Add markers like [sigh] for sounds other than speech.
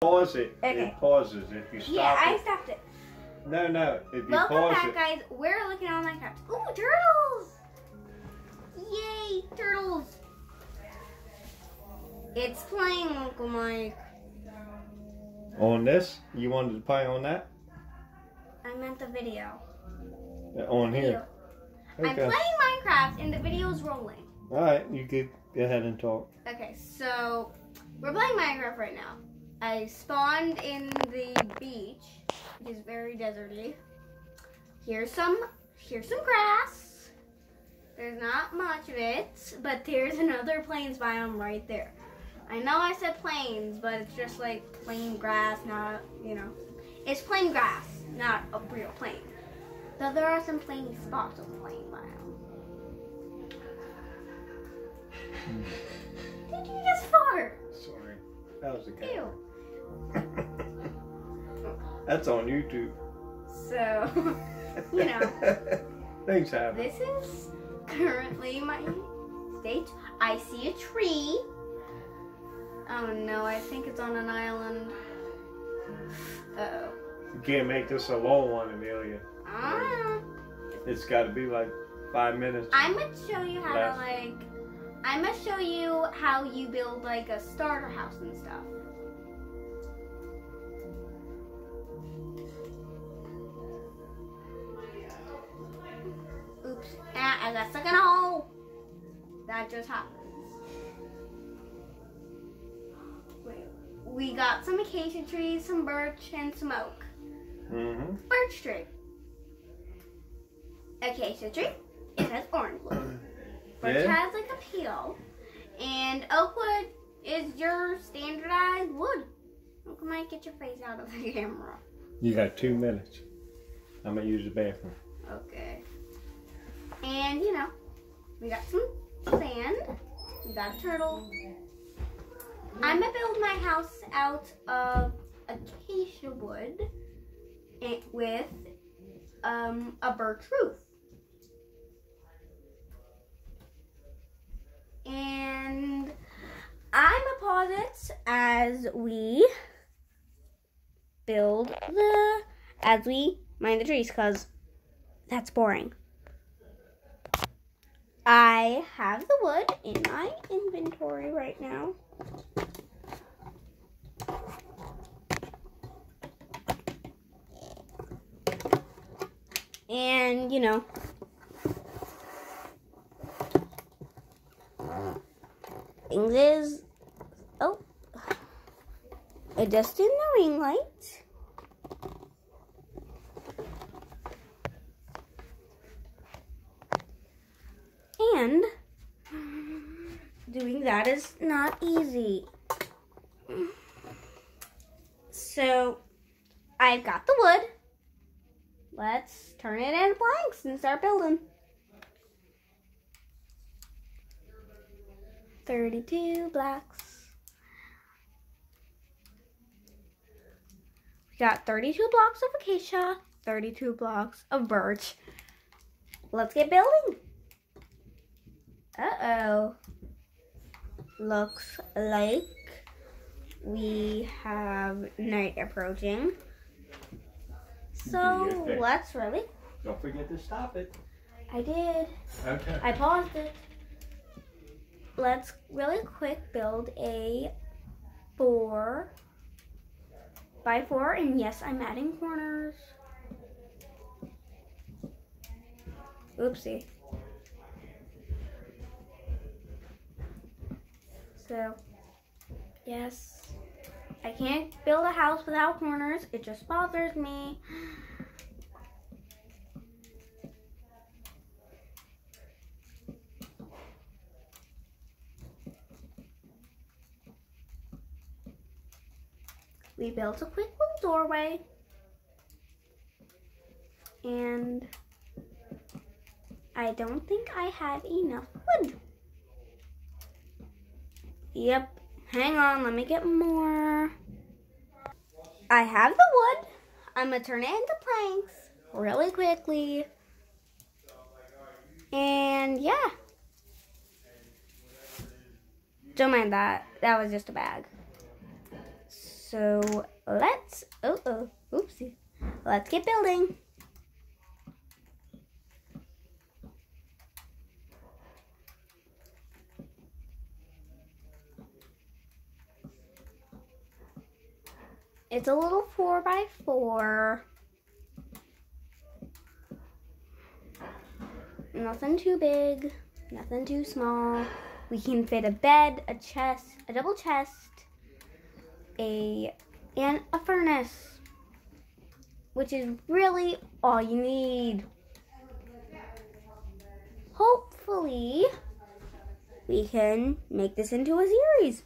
pause it, Okay. it pauses. If you stop Yeah, I it, stopped it. no, no. If you Welcome pause back, it, guys. We're looking at Minecraft. Ooh, turtles! Yay, turtles! It's playing, Uncle Mike. on this, you wanted to play on that, I meant the video. On Video. here. I'm playing Minecraft and the video's rolling. All right, you could go ahead and talk. Okay, so we're playing Minecraft right now. I spawned in the beach, which is very deserty. Here's some here's some grass. There's not much of it, but there's [laughs] another plains biome right there. I know I said plains, but it's just like plain grass, not you know. It's plain grass, not a real plain. Though there are some plain spots on the plain biome. Did you just fart? Sorry, that was the cat. Ew. [laughs] That's on YouTube. So, [laughs] you know, [laughs] Things happen. this is currently my stage. I see a tree. Oh no, I think it's on an island. Uh You can't make this a long one, Amelia. oh. It's got to be like five minutes. I'm gonna show you how to like. I'm gonna show you how you build like a starter house and stuff. I got stuck in a hole. That just happens. We got some acacia trees, some birch, and some oak. Mm-hmm. Birch tree. Acacia tree. It has orange wood. [clears throat] Birch Yeah. has like a peel. And oak wood is your standardized wood. Look, I might get your face out of the [laughs] camera. You got two minutes. I'm gonna use the bathroom. Okay. And you know, we got some sand. We got a turtle. I'm gonna build my house out of acacia wood and with um, a birch roof. And I'm gonna pause it as we build the as we mine the trees because that's boring. I have the wood in my inventory right now. And, you know, things is, oh, adjusting the ring light. And doing that is not easy. So I've got the wood. Let's turn it into planks and start building. 32 blocks. We got 32 blocks of acacia, 32 blocks of birch. Let's get building. Uh-oh. Looks like we have night approaching. So let's really. Don't forget to stop it. I did. Okay. I paused it. Let's really quick build a four by four, and yes, I'm adding corners. Oopsie. So, yes, I can't build a house without corners. It just bothers me. We built a quick little doorway. And I don't think I have enough wood. Yep. Hang on, let me get more. I have the wood. I'm gonna turn it into planks really quickly. And yeah. Don't mind that. That was just a bag. So let's, oh, oh, oopsie. Let's get building. It's a little four by four. Nothing too big, nothing too small. We can fit a bed, a chest, a double chest, a and a furnace, which is really all you need. Hopefully, we can make this into a series.